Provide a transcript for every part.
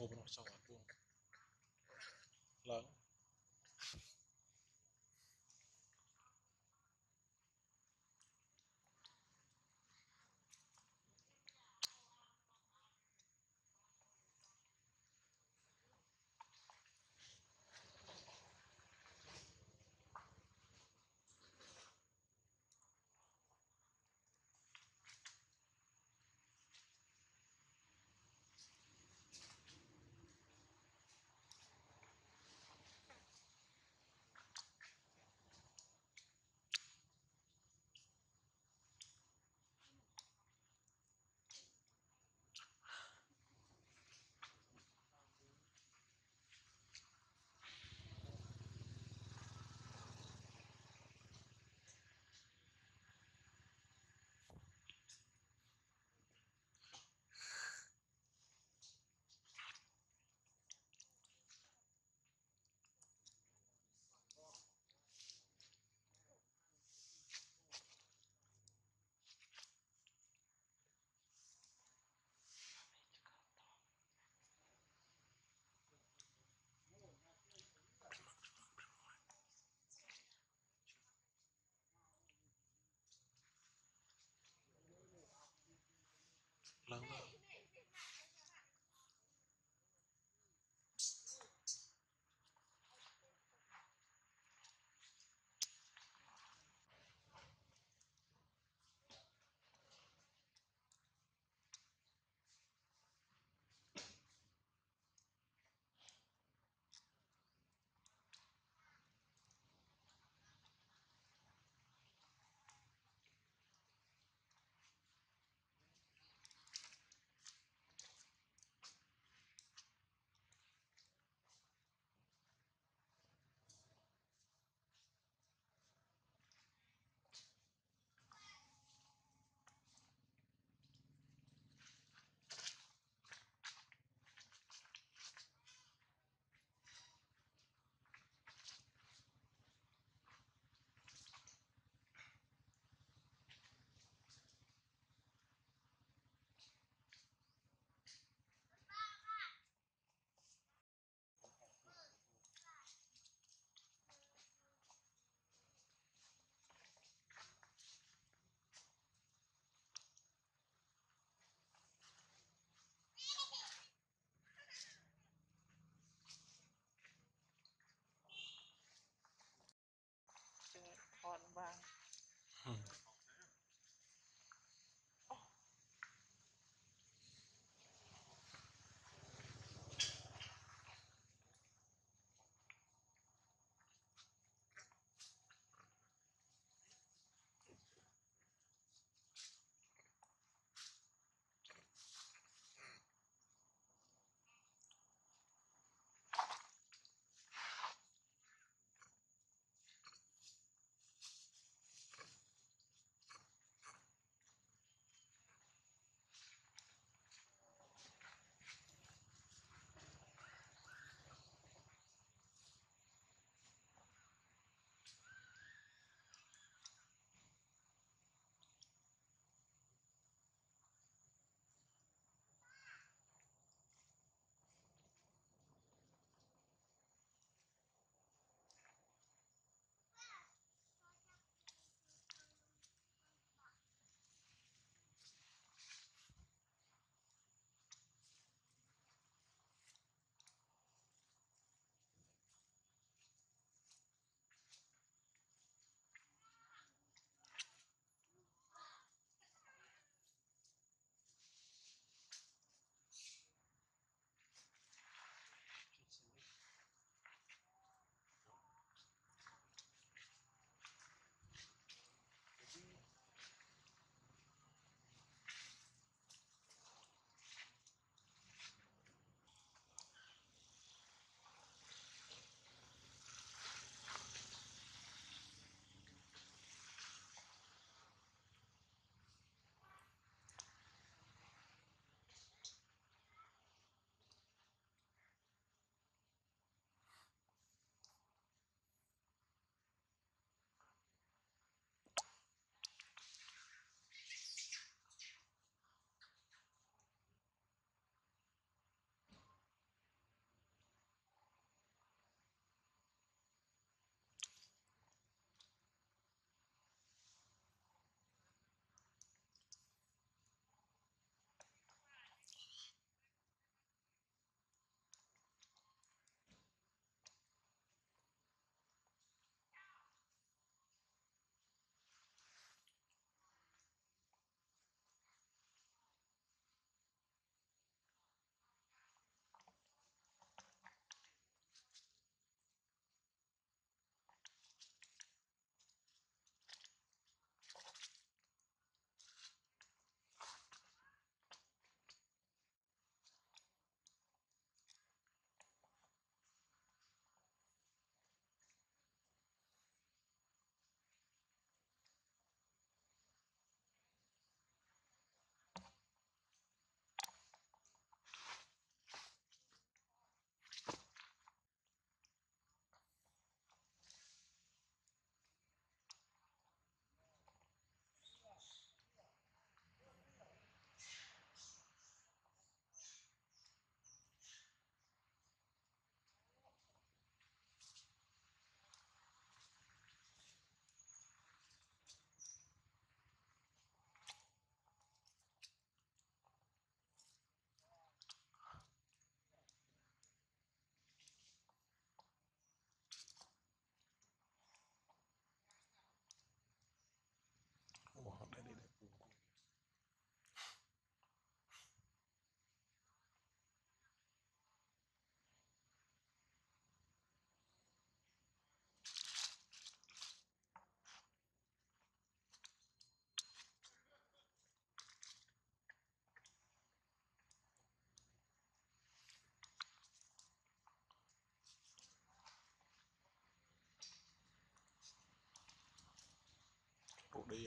ngobrol sama aku. Lang Lama 吧。Đi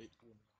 mình bị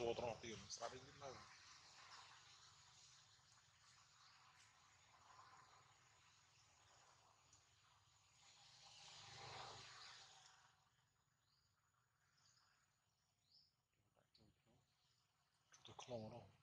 tuvo otro partido, no estaba perdiendo nada. To the clone.